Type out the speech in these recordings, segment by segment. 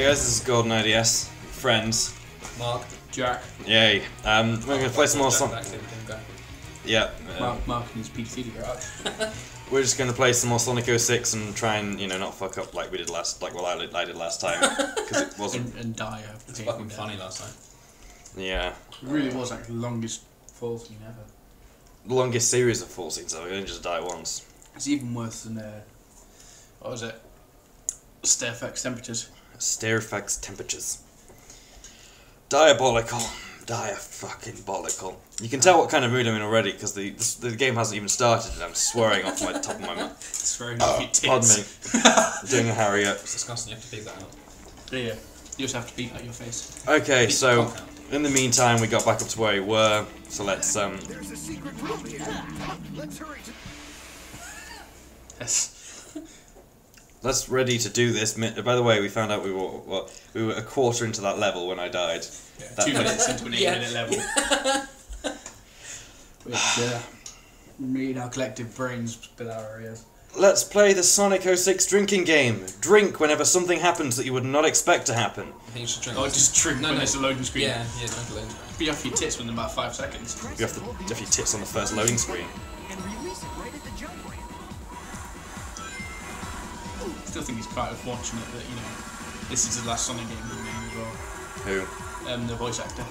Hey guys, this is GoldeneyeDS. Friends. Mark. Jack. Yay. Um, we're gonna play some more Son- Back to. Yeah. uh, Mark, Mark and his PC garage. we're just gonna play some more Sonic 06 and try and, you know, not fuck up like we did last, like what I did, I did last time. Because it wasn't, and, and die after It's taking fucking down. funny last time. yeah. It really was like the longest fall scene ever. The longest series of fall scenes, so we didn't just die once. It's even worse than uh, what was it? Stairfax temperatures. Stairfax temperatures. Diabolical. Dia fucking bollical. You can tell what kind of mood I'm in already because the, the the game hasn't even started and I'm swearing off my top of my mouth. It's very Oh, your tits. pardon me. Doing a Harry up. It's disgusting, you have to beat that out. Yeah. You just have to beat out your face. Okay, Beat so the in the meantime we got back up to where we were. So let's um There's a secret room here. Let's hurry to Yes. Let's ready to do this. By the way, we found out we were well, we were a quarter into that level when I died. That- Two minutes into an eight Yeah. minute level. Which uh, made our collective brains spill our ears. Let's play the Sonic 06 drinking game. Drink whenever something happens that you would not expect to happen. I think you should drink. Oh, just drink No, no. it's a loading screen. Yeah, yeah, drink alone. Be off your tits within about five seconds. You have to have your tits on the first loading screen. I still think it's quite unfortunate that you know this is the last Sonic game we're doing as well. Who? Um, the voice actor.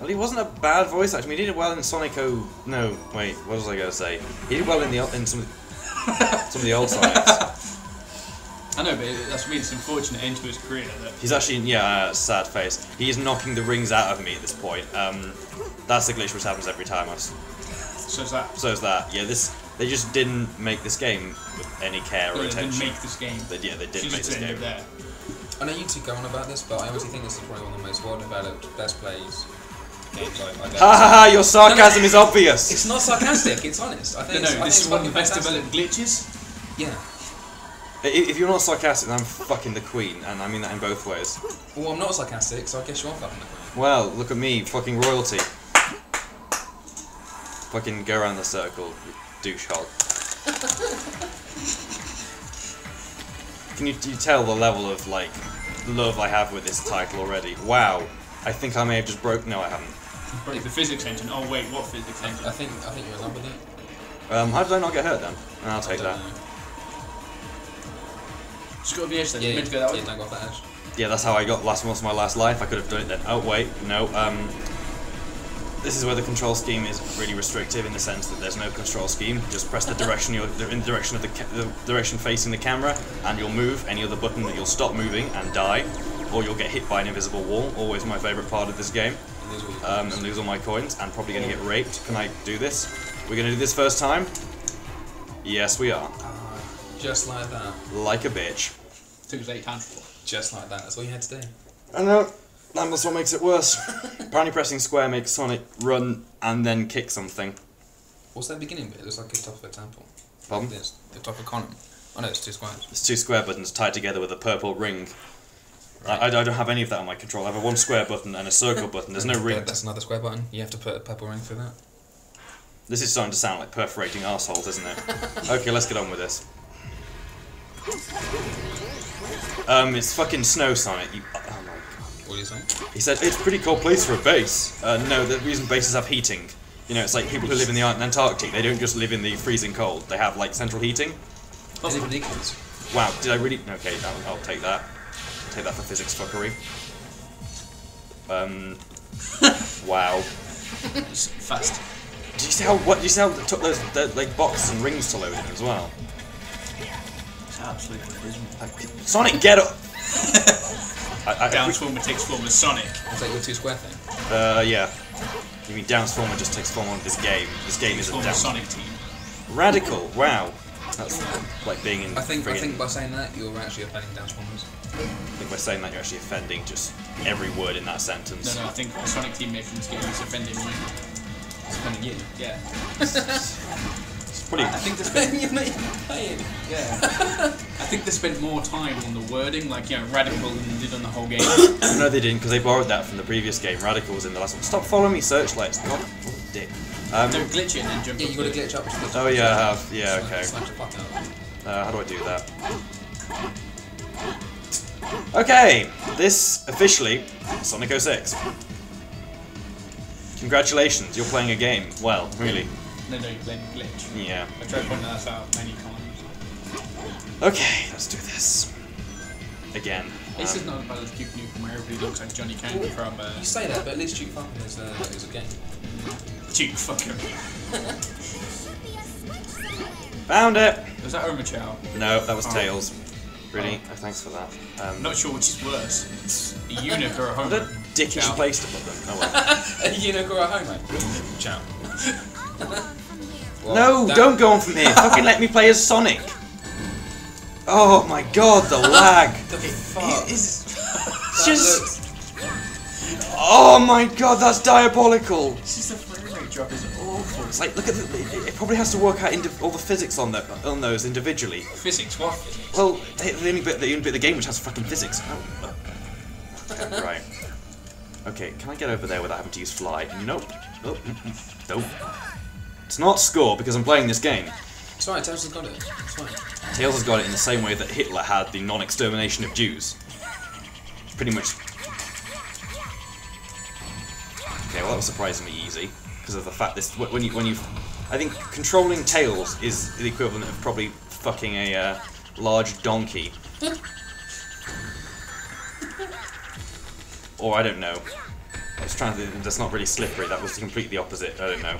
Well, he wasn't a bad voice actor. I mean, he did well in Sonic 0. No, wait, what was I going to say? He did well in the in some some of the old Sonics. I know, but it- that's really It's unfortunate end to his career that He's actually, yeah, uh, sad face. He is knocking the rings out of me at this point. Um, that's the glitch which happens every time. I so is that. So is that. Yeah, this they just didn't make this game with any care or Yeah, they didn't attention. make this game. They, yeah, they didn't make this game. there. I know you two go on about this, but I honestly think this is probably one of the most well developed, best plays games I, I've ever Ha ha ha! Your sarcasm is obvious. It's not sarcastic, it's honest. I No, think no, it's, I this think is one of the best developed glitches. Yeah. If you're not sarcastic, then I'm fucking the queen, and I mean that in both ways. Well, I'm not sarcastic, so I guess you are fucking the queen. Well, look at me, fucking royalty. Fucking go around the circle, you douche hog. Can you, you tell the level of like love I have with this title already? Wow, I think I may have just broke. No, I haven't. Probably the physics engine. Oh wait, what physics engine? I think I think you're in love with it. Um, how did I not get hurt then? I'll take I that. don't know. Just go to the edge then. Yeah, you meant to go that way. yeah, don't that edge. Yeah, that's how I got last most of my last life. I could have done it then. Oh wait, no. Um, this is where the control scheme is really restrictive in the sense that there's no control scheme. Just press the direction you're the- in the direction of the, ca- the direction facing the camera, and you'll move. Any other button that you'll stop moving and die, or you'll get hit by an invisible wall. Always my favorite part of this game. And these are all your Um, and lose all my coins, and probably gonna get raped. Can I do this? We're gonna do this first time. Yes, we are. Ah, just like that. Like a bitch. Took us eight times. Just like that. That's all you had to do. I know. That's what makes it worse. Apparently, pressing square makes Sonic run and then kick something. What's that beginning bit? It looks like a top of a temple. Pardon? This, the top of a column. Oh no, it's two squares. It's two square buttons tied together with a purple ring. I, I, I don't have any of that on my control. I have a one square button and a circle button. There's no ring. That's another square button. You have to put a purple ring through that. This is starting to sound like perforating assholes, isn't it? okay, let's get on with this. Um, it's fucking Snow Sonic. You. What do you say? He said, it's a pretty cold place for a base. Uh, no, the reason bases have heating. You know, it's like people who live in the Antarctic. They don't just live in the freezing cold. They have, like, central heating. Is it ridiculous? Wow, did I really... Okay, I'll, I'll take that. Take that for physics fuckery. Um... wow. Fast. Do you see how... What, do you see how it took those, the, like, boxes and rings to load in as well? It's absolutely abysmal. Like, Sonic, get up! I, I, Downsformer takes form as Sonic. Is that your two square thing? Uh, yeah. You mean Downsformer just takes form on this game. This game is a form down. Sonic Team. Radical, wow. That's like being in I think I think by saying that you're actually offending Transformers. I think by saying that you're actually offending just every word in that sentence. no, no. I think Sonic Team making this game is offending me. It's offending you. Yeah. It's pretty. I think they spent. you're not even playing. Yeah. I think they spent more time on the wording, like you know, radical, than they did on the whole game. no, they didn't because they borrowed that from the previous game. Radical was in the last one. Stop following me, searchlights. God, what a dick. Um, Don't glitch it and then jump. Yeah, up you got to to glitch up. to the- Oh, yeah, I have. Yeah, Smash- okay. Smash the fuck out. uh, how do I do that? Okay, this officially Sonic 06. Congratulations, you're playing a game. Well, really. No, no, you're glitch. Yeah. I tried pointing that out many times. Okay, let's do this. Again. This is Um, not about as Duke Nukem where everybody looks like Johnny Kane from uh, You say that, but at least Duke Fucking is, uh, is a game. Duke. Fuck him. found it! Was that Irma Chow? No, that was Oh. Tails. Really? Oh, thanks for that. Um, not sure which is worse. It's a eunuch or a what a dickish Chow. place to put them. Oh well. a eunuch or a homo? Ciao. Well, no, that- don't go on from here. Fucking let me play as Sonic. Oh my god, the lag. The fuck? Is That just- looks- Oh my god, that's diabolical. it's just the frame rate drop is awful. It's like, look at the. It, it probably has to work out indiv- all the physics on the, on those individually. Physics, what physics? Well, the the only bit, the only bit of the game which has fucking physics. Oh. Right. Okay, can I get over there without having to use fly? Nope. Nope. It's not score because I'm playing this game. It's right, Tails has got it. It's fine. Tails has got it in the same way that Hitler had the non-extermination of Jews. Pretty much. Okay, well that was surprisingly easy because of the fact this when you when you, I think controlling Tails is the equivalent of probably fucking a uh, large donkey. or I don't know. I was trying to. That's not really slippery. That was completely opposite. I don't know.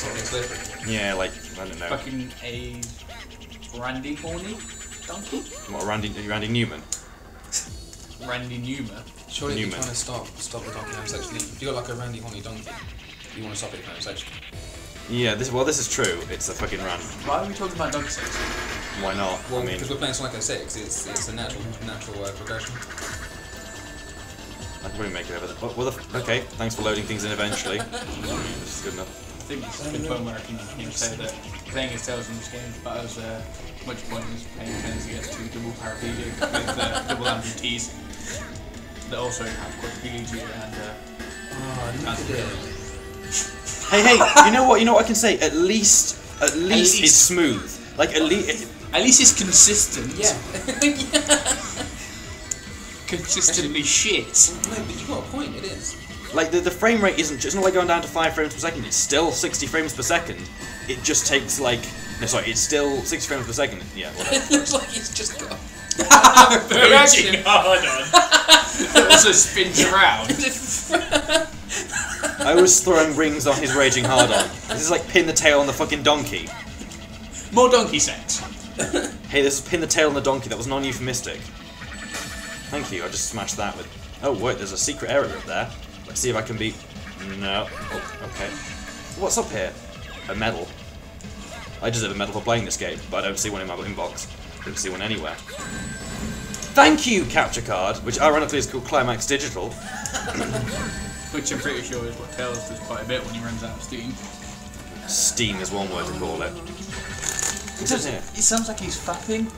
Something slippery. Yeah, like I don't know. Fucking a Randy Horny donkey? What, Randy Randy Newman? Randy Newman. Surely if you're Newman. trying to stop stop the donkey homosexually, if you got like a Randy Horny donkey, you want to stop it from homosexually. Yeah, this well, this is true. It's a fucking run. Why are we talking about donkey sex? Why not? Well, I mean, because we're playing Sonic 06, it's it's a natural natural uh, progression. I can probably make it over there. Well, well, the, okay, thanks for loading things in eventually. this is good enough. I think it's a good point where I can you know, say that playing as Tails in this game is about as uh, much point as playing Tennis against two double paraplegic with uh, double amputees that also have quadriplegia and uh, Oh, look it. Hey, hey, you know what? You know what I can say? At least, at least, least. it's smooth. Like at least, at least it's consistent. Yeah. Consistently shit. no, but you got a point, it is. Like the, the frame rate isn't. It's not like going down to five frames per second. It's still 60 frames per second. It just takes like. No, sorry, it's still 60 frames per second. Yeah, whatever. It looks like it's just got. Virgin hard on. it also spins around. I was throwing rings on his raging hard on. This is like pin the tail on the fucking donkey. More donkey sex. Hey, this is pin the tail on the donkey. That was non-euphemistic. Thank you. I just smashed that with. Oh wait, there's a secret area up there. Let's see if I can beat. No. Oh, okay. What's up here? A medal. I deserve a medal for playing this game, but I don't see one in my inbox. I Don't see one anywhere. Thank you, capture card, which ironically is called Climax Digital. Which I'm pretty sure is what Tails does quite a bit when he runs out of steam. Steam is one word to call it. It, sounds, it sounds like he's fapping,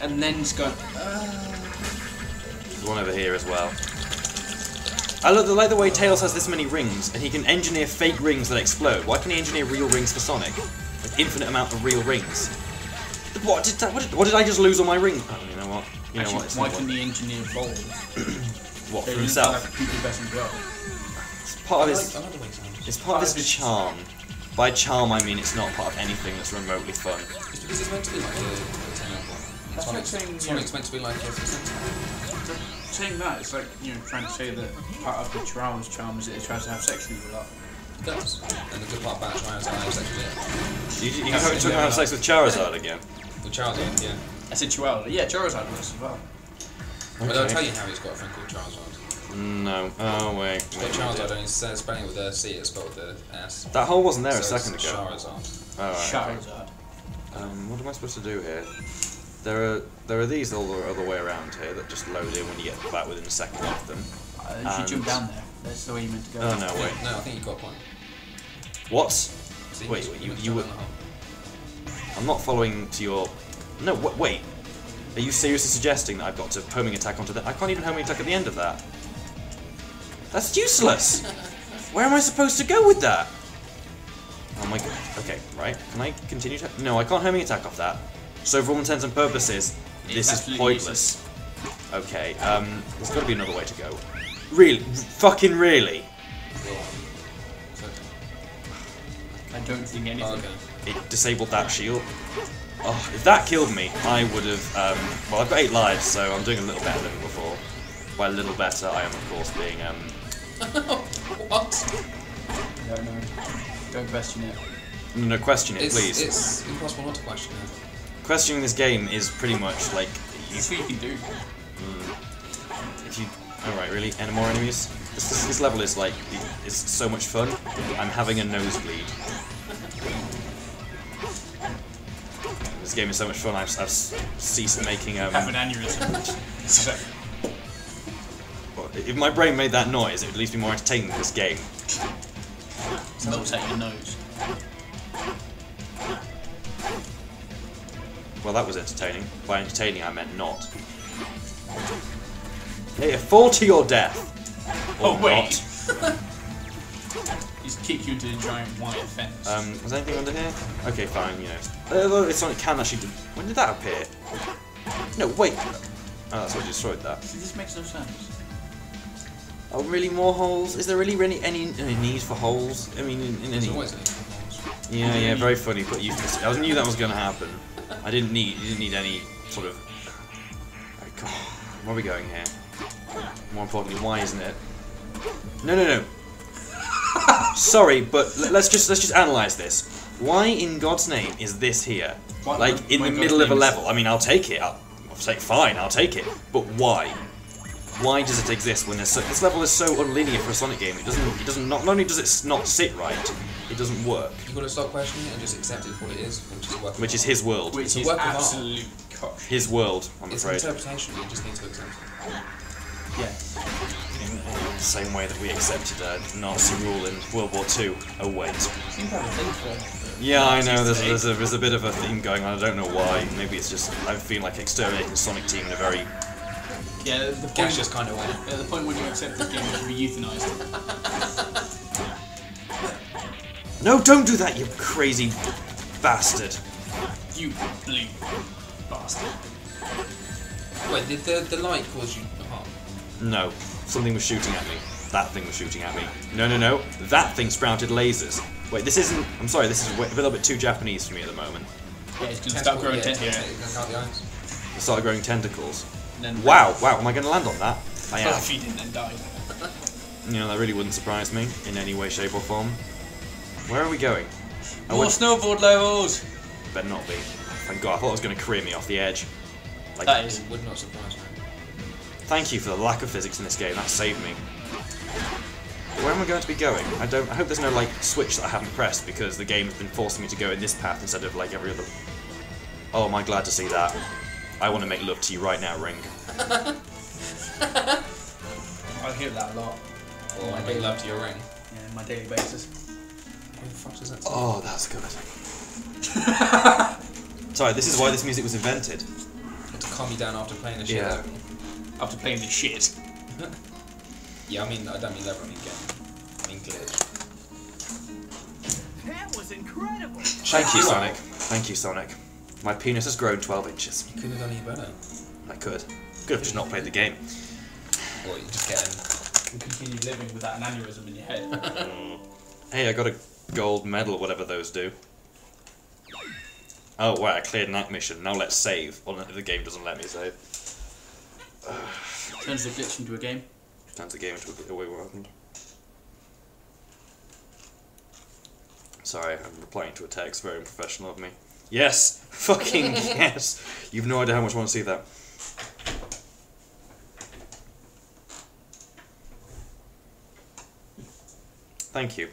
and then he's going, uh, There's one over here as well. I lo- like the way Tails has this many rings, and he can engineer fake rings that explode. Why can he engineer real rings for Sonic? Like infinite amount of real rings. What did that? What did, what did I just lose all my rings? Oh, you know what? You know Actually, what? It's why can what, the engineer balls? what They for look himself? like pubescent as well. It's part of I his. like, I like the way it sounds. It's part of his charm. By charm, I mean it's not part of anything that's remotely fun. It's because it's meant to be like a, a ten-year-old one. Sonic's, Sonic's meant to be like a Saying that, it's like, you know, trying to say that part of the Chihuahua's charm is that it tries to have sex with you a lot. It does. And the good part about Charizard is actually it. You, you, you That's talking it, about yeah. have sex with Charizard again? The Charizard, yeah. I said Chihuahua. Yeah, Charizard was as well. But I'll Okay. tell you how he's got a friend called Charizard. No. Oh wait. It's wait, got wait. Charizard and instead of spelling it with a C, it's spelled with a S. That hole wasn't there So a it's second ago. Charizard. Oh, right. Charizard. Um, what am I supposed to do here? There are there are these all the other way around here that just load in when you get back within a second of them. Uh, you should jump down there. That's the way you meant to go. Oh no, wait. No, I think you got a point. What? See, Wait, you wait, you- you were- the. I'm not following to your. No, w- wait. Are you seriously suggesting that I've got to homing attack onto that? I can't even homing attack at the end of that. That's useless. Where am I supposed to go with that? Oh my god. Okay, right. Can I continue to? No, I can't homing attack off that. So for all intents and purposes, It's this is absolutely pointless. Okay, um, there's got to be another way to go. Really? Fucking really? I don't think anything. okay. It disabled that shield. Oh, if that killed me, I would have. Um, well, I've got eight lives, so I'm doing a little better than before. By a little better, I am of course being. Um, what? No, no. Don't question it. no, no, question it, It's, please. it's impossible not to question it. Questioning this game is pretty much like That's what you can do. if you. All right, really? Any more enemies? This, this, this level is like is so much fun. I'm having a nosebleed. This game is so much fun. I've, I've ceased making um. Have an aneurysm. If my brain made that noise, it would at least be more entertaining than this game. melts out your nose. Well, that was entertaining. By entertaining, I meant not. Hey, fall to your death. Or Oh, wait. Just kick you into the giant white fence. Um, is anything under here? Okay, fine, you know. Although it's Sonic can actually do... When did that appear? No, wait. Oh, that's what destroyed that. See, this makes no sense. Oh, really? More holes? Is there really really any, any need for holes? I mean, in, in any... always an holes. Yeah, yeah, very funny, but you... I knew that was going to happen. I didn't need... You didn't need any sort of... Oh, come on. Where are we going here? More importantly, why isn't it? No, no, no. Sorry, but let's just let's just analyze this. Why in God's name is this here? Like in the middle of a level. I mean, I'll take it. I'll, I'll say fine, I'll take it. But why? Why does it exist when there's so, this level is so unlinear for a Sonic game? It doesn't. It doesn't. Not, not only does it not sit right, it doesn't work. You've got to stop questioning it and just accept it for what it is, which is a work of Which is art. his world. Which a is work absolute cock. His world. I'm It's afraid. an interpretation, you just need to accept it. Yeah. In the same way that we accepted uh, Nazi rule in World War Two. Oh wait. Seems to have a thing. Yeah, I know. There's, there's, a, there's a bit of a theme going on. I don't know why. Maybe it's just I feel like exterminating the Sonic team in a very. Yeah, the point, Gash just kind of went. yeah, the point when you accept this game is to be euthanized. No, don't do that, you crazy bastard. You blue bastard. Wait, did the, the light cause you harm? No, something was shooting at me. That thing was shooting at me. No, no, no. That thing sprouted lasers. Wait, this isn't. I'm sorry. This is a little bit too Japanese for me at the moment. Yeah, it's gonna start growing tent here. Tentacle, out. It started growing tentacles. Wow, wow. Am I going to land on that? I Well, am. if he didn't then died. You know, that really wouldn't surprise me in any way, shape, or form. Where are we going? I More would- snowboard levels! better not be. Thank God. I thought it was going to career me off the edge. Like, That is. It would not surprise me. Thank you for the lack of physics in this game. That saved me. Where am I going to be going? I don't. I hope there's no like switch that I haven't pressed because the game has been forcing me to go in this path instead of like every other. Oh, am I glad to see that? I want to make love to you right now, Ring. I hear that a lot. Well, I make love to your ring. Yeah, on my daily basis. That? Oh, that's good. Sorry, this is why this music was invented. To calm you down after playing the shit Yeah. out of me. After playing this shit. Yeah, I mean, I don't mean level, I mean game. I mean glitch. That was incredible. Thank you, you, Sonic. Thank you, Sonic. My penis has grown 12 inches. You couldn't have done any better. I could. Could have just not played the game. Or you just get in. And continue living without an aneurysm in your head. Hey, I got a gold medal, whatever those do. Oh, wow, I cleared that mission. Now let's save. Well, the game doesn't let me save. Turns the glitch into a game. Turns the game into a away what happened. Sorry, I'm replying to a text. Very unprofessional of me. Yes! Fucking yes! You've no idea how much I want to see that. Thank you.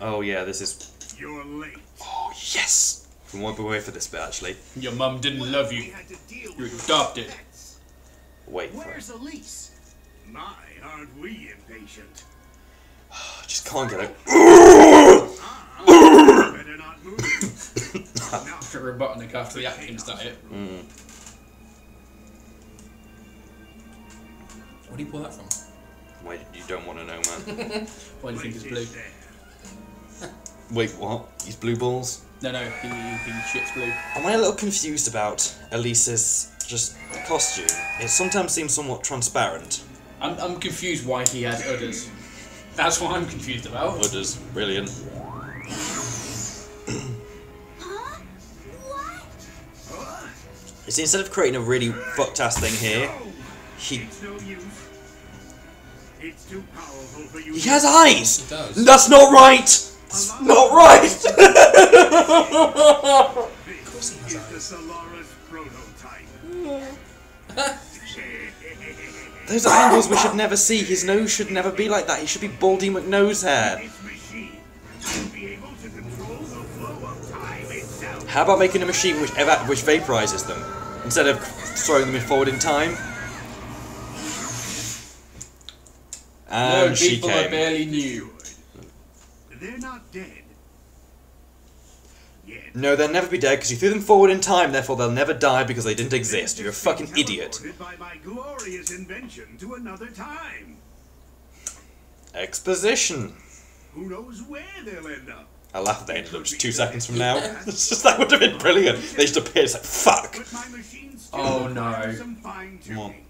Oh yeah, this is. You're late. Oh yes! We won't be away for this bit actually. Your mum didn't love you. had to deal You're adopted. pets. Wait for. Where's Elise? My, aren't we impatient? Just can't get it. Better not move. now, After Robotnik after the Atkins diet. Where do you pull that from? Wait, you don't want to know, man. Why do you think it's place blue? Is there. Wait, what? He's blue balls? No, no, he, he shits blue. Am I a little confused about Elise's just costume? It sometimes seems somewhat transparent. I'm, I'm confused why he has udders. That's what I'm confused about. Udders, brilliant. Huh? What? You see, instead of creating a really fucked ass thing here, he It's no use. It's too powerful for you. he has eyes. He does. That's not right. It's not right. This course he has is the eyes. Solaris prototype. Those are angles we should never see. His nose should never be like that. He should be Baldy McNose hair. This machine will be able to control the flow of time itself. How about making a machine which eva- which vaporizes them instead of throwing them forward in time? And no, she people I barely knew. They're not dead. Yet. No, they'll never be dead because you threw them forward in time. Therefore, they'll never die because they didn't exist. You're a fucking idiot. By my glorious invention to another time. Exposition. Who knows where they'll end up? I laugh at the end of them just two seconds from now. It's just that would have been brilliant. They just appear. It's like fuck. But my machine still Oh, no. some fine Come on. tuning.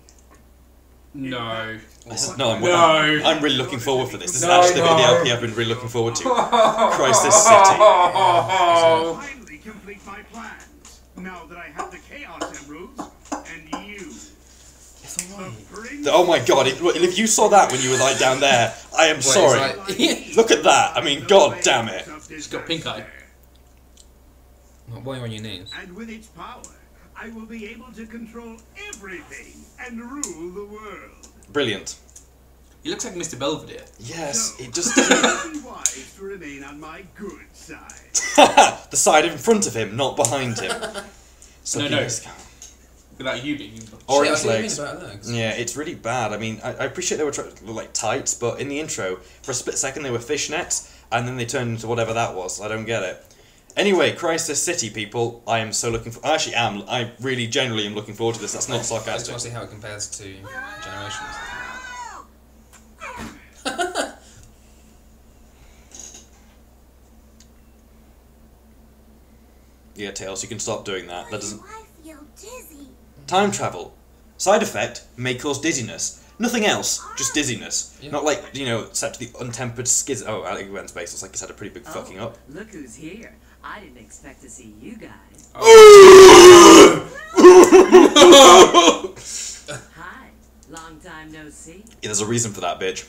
No. This is, no, I'm, No. I'm, I'm really looking forward for this. This is actually the bit the. LP I've been really looking forward to. Crisis City. Oh. Finally complete my plans. Now that I have the Chaos Emeralds and you. It's The Oh my god, if, if you saw that when you were like down there, I am sorry. Like, Look at that. I mean, god damn it. He's got pink eye. why are you on your knees? And with its power, I will be able to control everything and rule the world. Brilliant. He looks like Mr. Belvedere. Yes, So, it just it doesn't. would be wise to remain on my good side. the side in front of him, not behind him. Sucking no. his- Without you being involved. Or its legs. legs. Yeah, it's really bad. I mean, I, I appreciate they were trying to look like tights, but in the intro, for a split second, they were fishnets, and then they turned into whatever that was. I don't get it. Anyway, Crisis City, people, I am so looking for. I actually am. I really generally am looking forward to this. That's not sarcastic. I just sarcastic. want to see how it compares to Generations. Yeah, Tails, you can stop doing that. That doesn't. do I feel dizzy? Time travel. Side effect may cause dizziness. Nothing else, just dizziness. Yeah. Not like, you know, set to the untempered schism. Oh, Alec Gwen's base looks like he's had a pretty big oh, fucking up. Look who's here. I didn't expect to see you guys. Oh. Hi. Long time no see. Yeah, there's a reason for that, bitch.